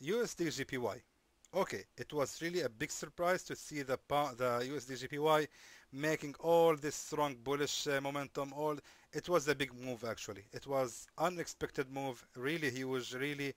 USD JPY. Okay, it was really a big surprise to see the the USD JPY making all this strong bullish uh, momentum. All it was a big move actually. It was unexpected move, really huge, really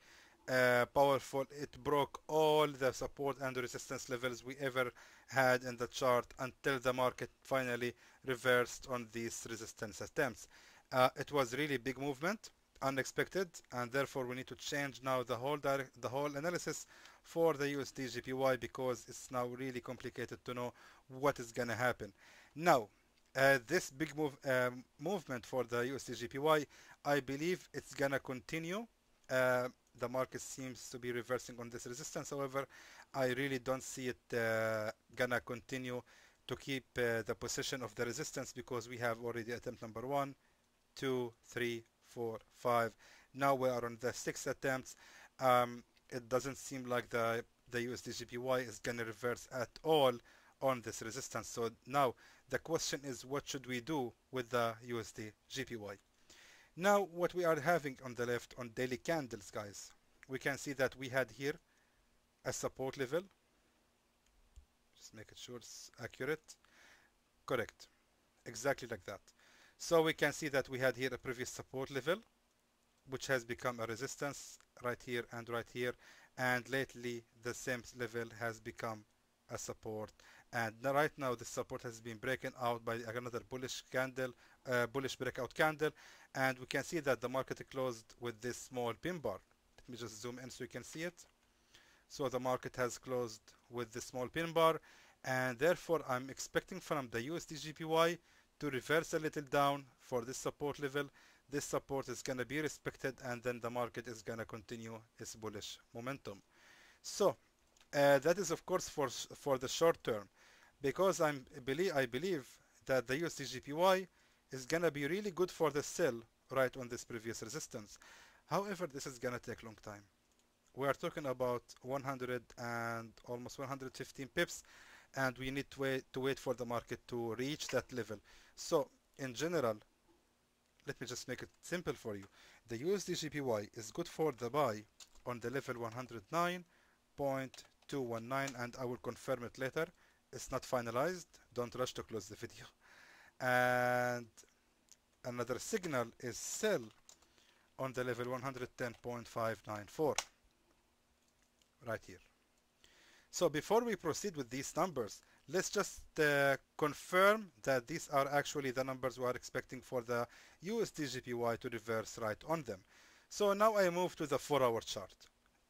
uh, powerful. It broke all the support and resistance levels we ever had in the chart until the market finally reversed on these resistance attempts. Uh, it was really big movement unexpected and therefore we need to change now the whole the whole analysis for the USD JPY because it's now really complicated to know what is gonna happen. Now uh, this big move um, movement for the USD JPY I believe it's gonna continue. Uh, the market seems to be reversing on this resistance. However I really don't see it uh, gonna continue to keep uh, the position of the resistance because we have already attempt number one two three four, five. Now we are on the sixth attempts. Um, it doesn't seem like the, the USD JPY is going to reverse at all on this resistance. So now the question is what should we do with the USD JPY? Now what we are having on the left on daily candles guys, we can see that we had here a support level. Just make it sure it's accurate. Correct. Exactly like that. So we can see that we had here a previous support level which has become a resistance right here and right here. And lately the same level has become a support. And right now the support has been broken out by another bullish candle uh, bullish breakout candle. And we can see that the market closed with this small pin bar. Let me just zoom in so you can see it. So the market has closed with this small pin bar. And therefore I'm expecting from the USD JPY to reverse a little down for this support level. This support is going to be respected and then the market is going to continue its bullish momentum. So uh, that is of course for for the short term because I'm believe I believe that the USD JPY is going to be really good for the sell right on this previous resistance. However this is going to take long time. We are talking about 100 and almost 115 pips and we need to wait to wait for the market to reach that level so in general, let me just make it simple for you. The USD JPY is good for the buy on the level 109.219 and I will confirm it later. It's not finalized. Don't rush to close the video. And another signal is sell on the level 110.594 right here. So before we proceed with these numbers, let's just uh, confirm that these are actually the numbers we are expecting for the USD JPY to reverse right on them. So now I move to the 4 hour chart.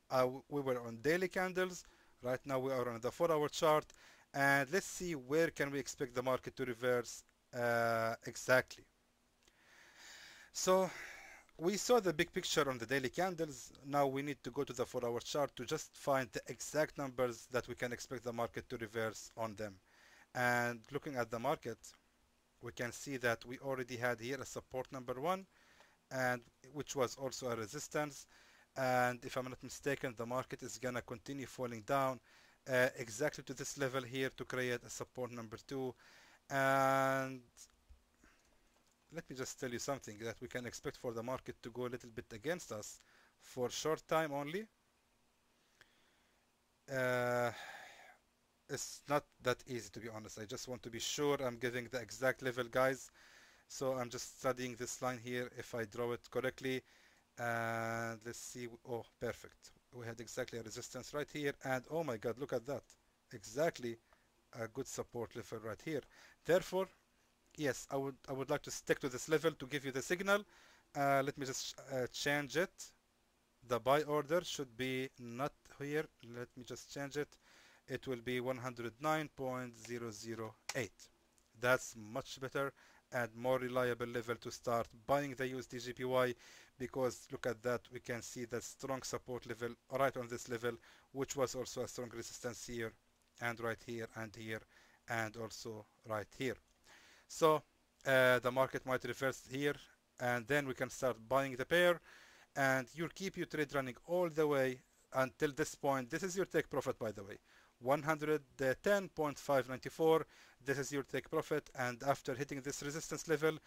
Uh, we were on daily candles, right now we are on the 4 hour chart and let's see where can we expect the market to reverse uh, exactly. So we saw the big picture on the daily candles. Now we need to go to the 4 hour chart to just find the exact numbers that we can expect the market to reverse on them. And looking at the market, we can see that we already had here a support number one and which was also a resistance and if I'm not mistaken the market is gonna continue falling down uh, exactly to this level here to create a support number two and let me just tell you something that we can expect for the market to go a little bit against us for short time only. Uh, it's not that easy to be honest. I just want to be sure I'm giving the exact level guys. So I'm just studying this line here if I draw it correctly. And let's see. Oh perfect. We had exactly a resistance right here. And oh my god look at that. Exactly a good support level right here. Therefore yes I would I would like to stick to this level to give you the signal. Uh, let me just uh, change it. The buy order should be not here. Let me just change it. It will be 109.008 that's much better and more reliable level to start buying the USD JPY because look at that we can see the strong support level right on this level which was also a strong resistance here and right here and here and also right here so uh, the market might reverse here and then we can start buying the pair and you'll keep your trade running all the way until this point. This is your take profit by the way. 110.594 this is your take profit and after hitting this resistance level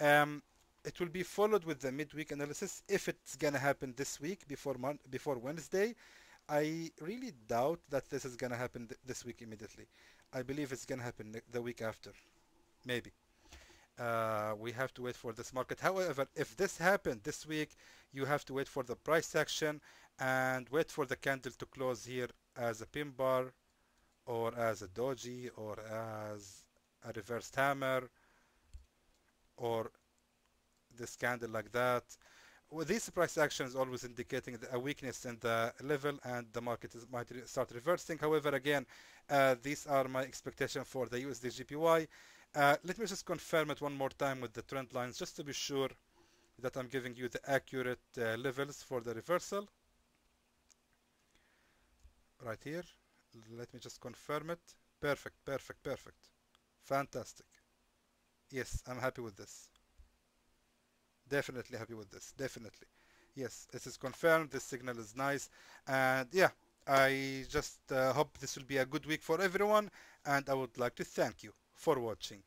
um, it will be followed with the midweek analysis. If it's gonna happen this week before before Wednesday I really doubt that this is gonna happen th this week immediately. I believe it's gonna happen the week after, maybe. Uh, we have to wait for this market. However, if this happened this week, you have to wait for the price action and wait for the candle to close here as a pin bar or as a doji or as a reversed hammer or this candle like that well, these price actions always indicating a weakness in the level and the market is, might start reversing however again uh, these are my expectation for the USD JPY uh, let me just confirm it one more time with the trend lines just to be sure that I'm giving you the accurate uh, levels for the reversal. Right here. Let me just confirm it. Perfect perfect perfect. Fantastic. Yes I'm happy with this. Definitely happy with this. Definitely. Yes this is confirmed. This signal is nice. And yeah I just uh, hope this will be a good week for everyone. And I would like to thank you for watching